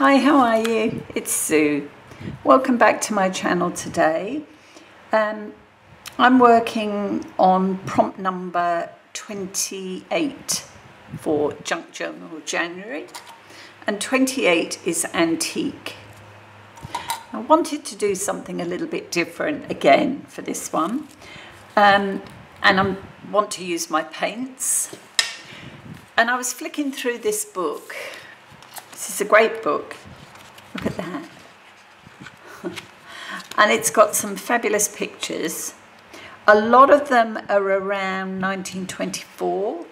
Hi, how are you? It's Sue. Welcome back to my channel today. Um, I'm working on prompt number 28 for Junk Journal January, and 28 is antique. I wanted to do something a little bit different again for this one, um, and I want to use my paints. And I was flicking through this book this is a great book. Look at that. and it's got some fabulous pictures. A lot of them are around 1924,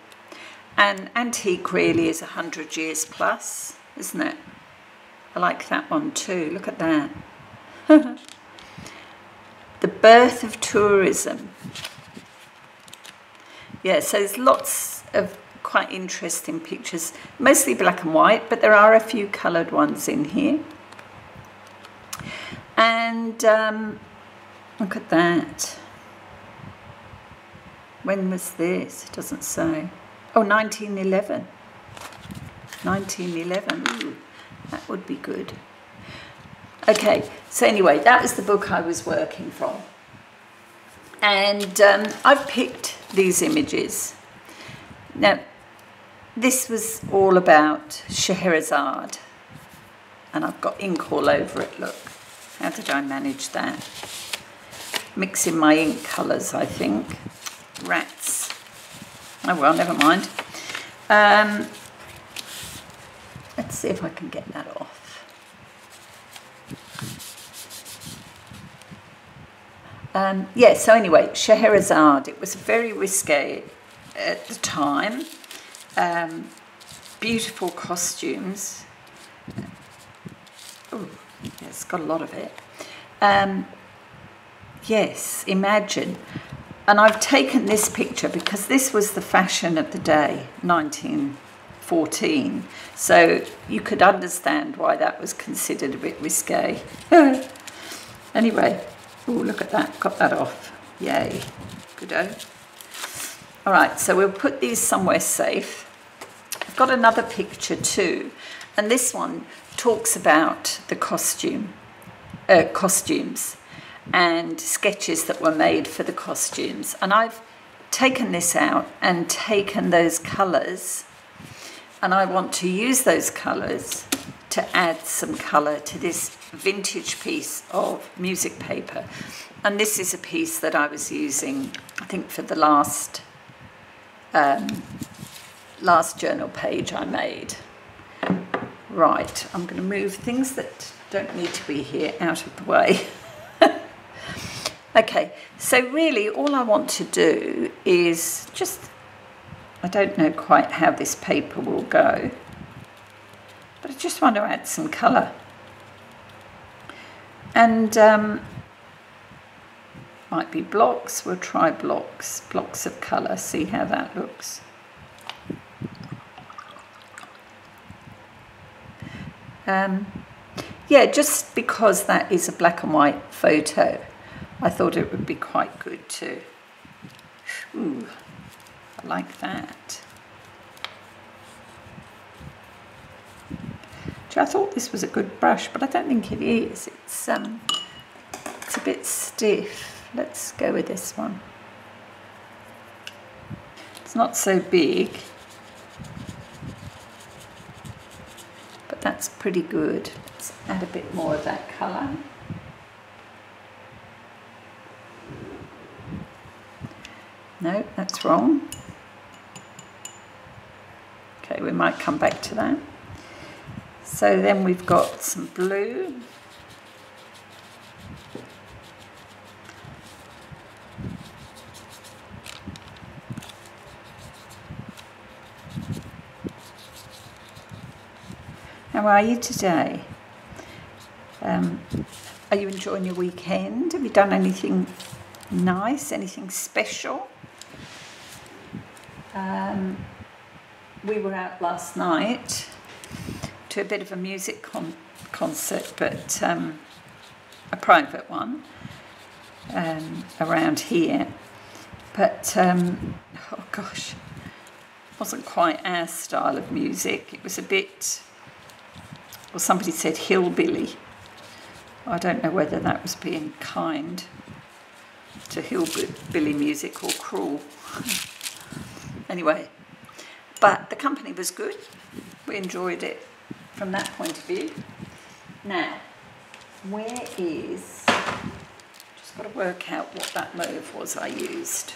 and antique really is 100 years plus, isn't it? I like that one too. Look at that. the birth of tourism. Yeah, so there's lots of quite interesting pictures, mostly black and white, but there are a few coloured ones in here. And um, look at that. When was this? It doesn't say. Oh, 1911. 1911. Ooh, that would be good. Okay, so anyway, that was the book I was working from. And um, I've picked these images. Now, this was all about Scheherazade. And I've got ink all over it, look. How did I manage that? Mixing my ink colours, I think. Rats. Oh well, never mind. Um, let's see if I can get that off. Um, yeah, so anyway, Scheherazade, it was very risque at the time um, beautiful costumes. Oh, it's got a lot of it. Um, yes, imagine. And I've taken this picture because this was the fashion of the day, 1914. So you could understand why that was considered a bit risque. anyway, oh, look at that, got that off. Yay, good-o. All right, so we'll put these somewhere safe got another picture too, and this one talks about the costume, uh, costumes and sketches that were made for the costumes. And I've taken this out and taken those colours, and I want to use those colours to add some colour to this vintage piece of music paper. And this is a piece that I was using, I think, for the last um, last journal page I made. Right, I'm going to move things that don't need to be here out of the way. okay, so really all I want to do is just, I don't know quite how this paper will go, but I just want to add some colour. And um, might be blocks, we'll try blocks, blocks of colour, see how that looks. Um, yeah, just because that is a black and white photo, I thought it would be quite good to. Ooh, I like that. I thought this was a good brush, but I don't think it is. It's um, it's a bit stiff. Let's go with this one. It's not so big. That's pretty good. Let's add a bit more of that colour. No, that's wrong. Okay, we might come back to that. So then we've got some blue. How are you today? Um, are you enjoying your weekend? Have you done anything nice, anything special? Um, we were out last night to a bit of a music con concert, but um, a private one um, around here. But, um, oh gosh, wasn't quite our style of music. It was a bit Or somebody said hillbilly. I don't know whether that was being kind to hillbilly music or cruel. anyway, but the company was good. We enjoyed it from that point of view. Now, where is, just got to work out what that mauve was I used.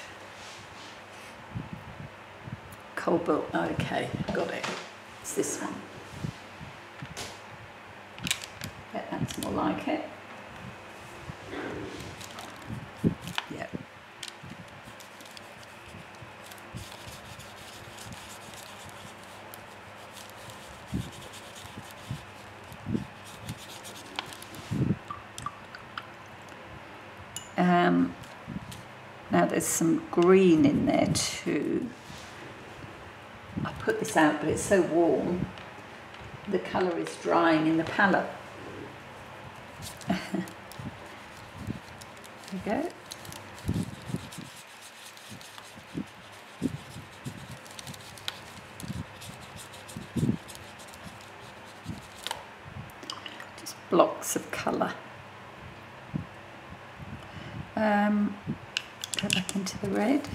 Cobalt, okay, got it. It's this one. Yeah, that's more like it. Yeah. Um, now there's some green in there too. I put this out, but it's so warm. The colour is drying in the palette. We go. Just blocks of colour. Um, go back into the red.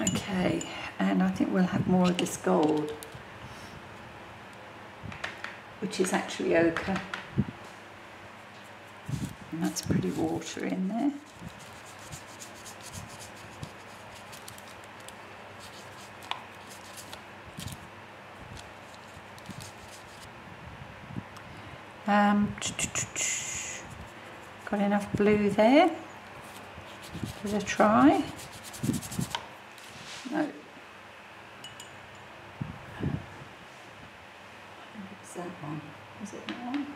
Okay, and I think we'll have more of this gold, which is actually ochre. And that's pretty water in there. Um, got enough blue there. Give it a try. No. It's that one. Is it that one?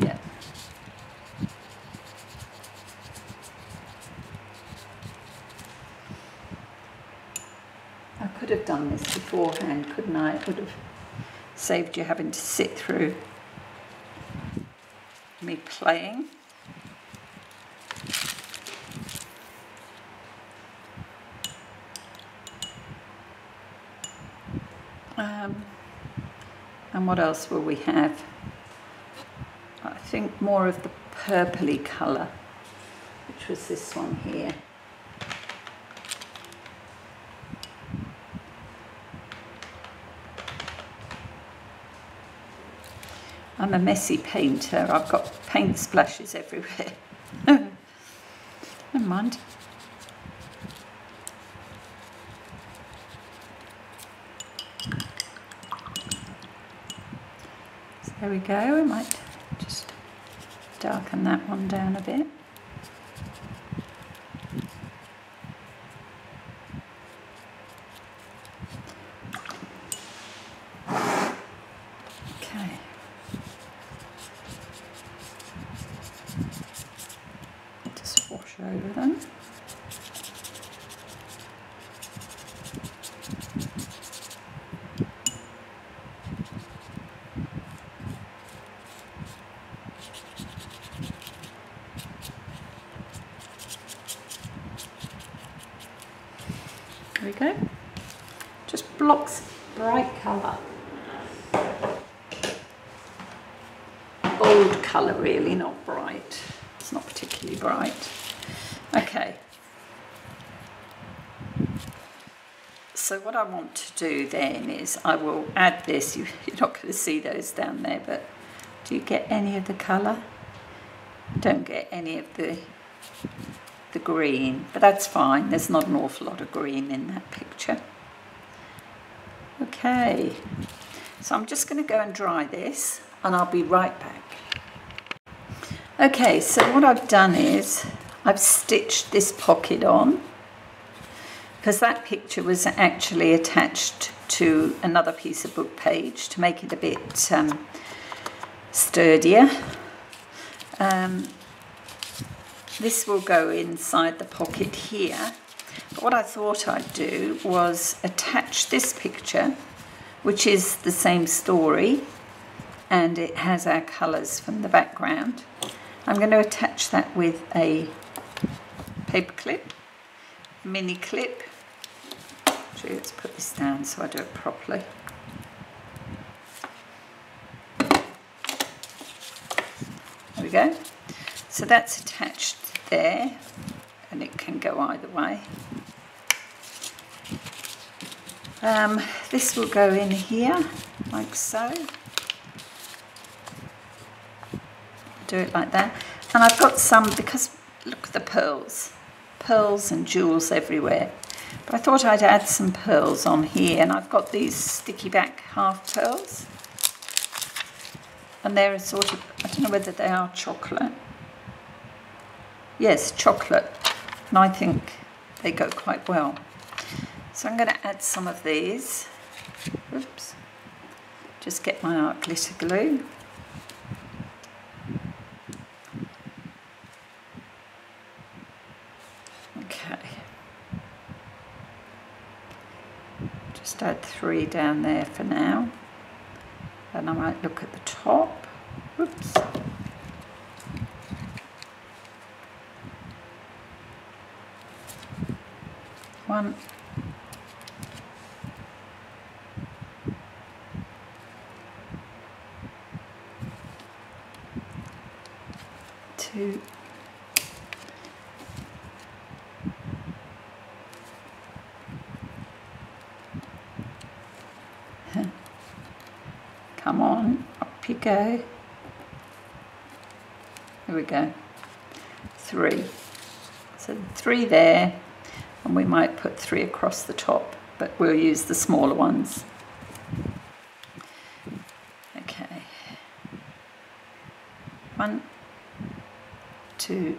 Yeah. I could have done this beforehand, couldn't I? It would have saved you having to sit through me playing. Um, and what else will we have? I think more of the purpley colour, which was this one here. I'm a messy painter. I've got paint splashes everywhere. Never mind. So there we go. I might just darken that one down a bit. Okay. Just wash over them. There we go. Just blocks bright colour. Bold colour really, not bright. It's not particularly bright. Okay. So what I want to do then is I will add this. You, you're not going to see those down there, but do you get any of the colour? Don't get any of the the green, but that's fine. There's not an awful lot of green in that picture. Okay, so I'm just going to go and dry this and I'll be right back. Okay, so what I've done is I've stitched this pocket on because that picture was actually attached to another piece of book page to make it a bit um, sturdier. Um, this will go inside the pocket here. But what I thought I'd do was attach this picture, which is the same story, and it has our colours from the background. I'm going to attach that with a paper clip mini clip. Let's put this down so I do it properly. There we go. So that's attached there and it can go either way. Um, this will go in here like so. Do it like that. And I've got some, because look at the pearls. Pearls and jewels everywhere. I thought I'd add some pearls on here and I've got these sticky back half pearls. And they're a sort of, I don't know whether they are chocolate. Yes, chocolate. And I think they go quite well. So I'm going to add some of these. Oops. Just get my art glitter glue. Okay. Just add three down there for now. And I might look at the top. Oops. One, two, come on, up you go. Here we go, three. So three there, and we might put three across the top, but we'll use the smaller ones. Okay. One, two,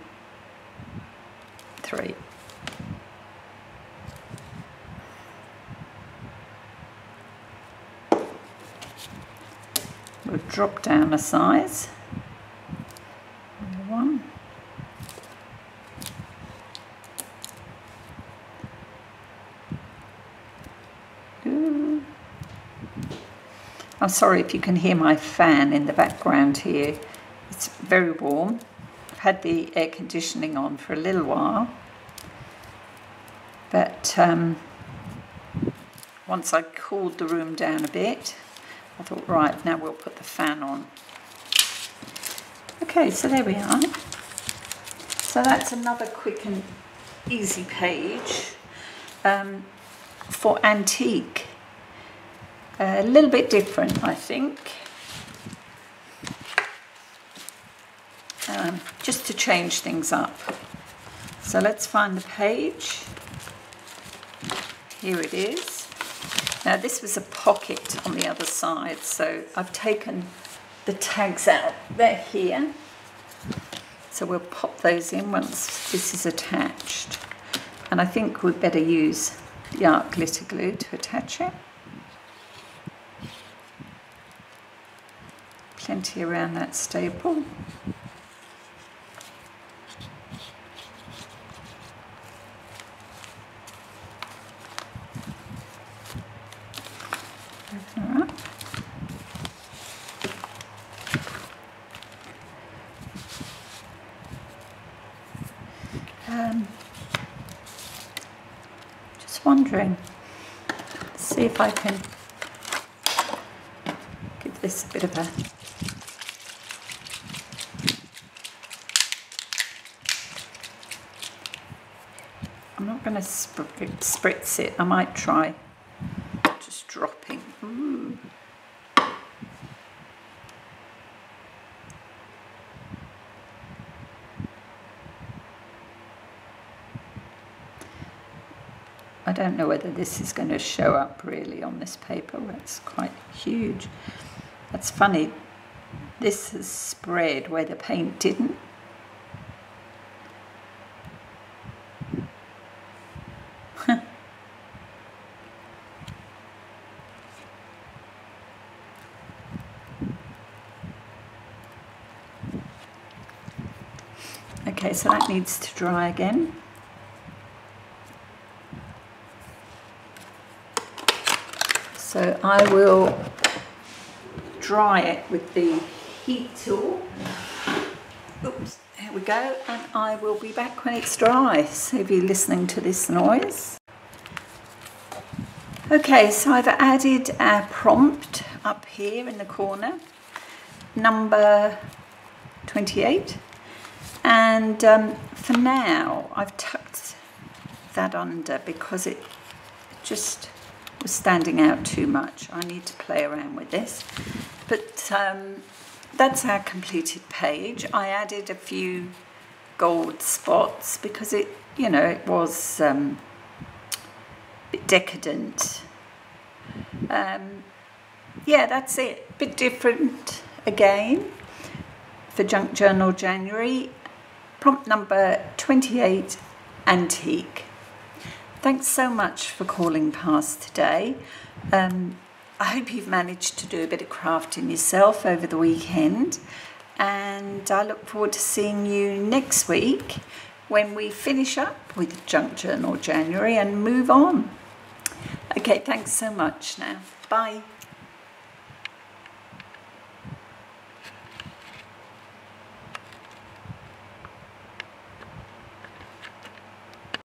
three. We'll drop down a size. One. I'm sorry if you can hear my fan in the background here. It's very warm. I've had the air conditioning on for a little while. But um, once I cooled the room down a bit, I thought, right, now we'll put the fan on. Okay, so there we are. So that's another quick and easy page um, for antique. a little bit different, I think. Um, just to change things up. So let's find the page. Here it is. Now this was a pocket on the other side, so I've taken the tags out. They're here. So we'll pop those in once this is attached. And I think we'd better use the art glitter glue to attach it. Plenty around that staple. Um, just wondering, see if I can give this a bit of a I'm not going to spritz it, I might try just dropping. Ooh. I don't know whether this is going to show up really on this paper. It's quite huge. That's funny. This has spread where the paint didn't. okay, so that needs to dry again. So I will dry it with the heat tool. Oops, there we go, and I will be back when it's dry. So if you're listening to this noise. Okay, so I've added a prompt up here in the corner, number 28. And um, for now, I've tucked that under because it just was standing out too much. I need to play around with this. But um, that's our completed page. I added a few gold spots because it, you know, it was um, a bit decadent. Um, yeah, that's it. A Bit different again for Junk Journal January. Prompt number 28, Antique. Thanks so much for calling past today. Um, I hope you've managed to do a bit of crafting yourself over the weekend. And I look forward to seeing you next week when we finish up with Junk Journal January and move on. Okay, thanks so much now. Bye.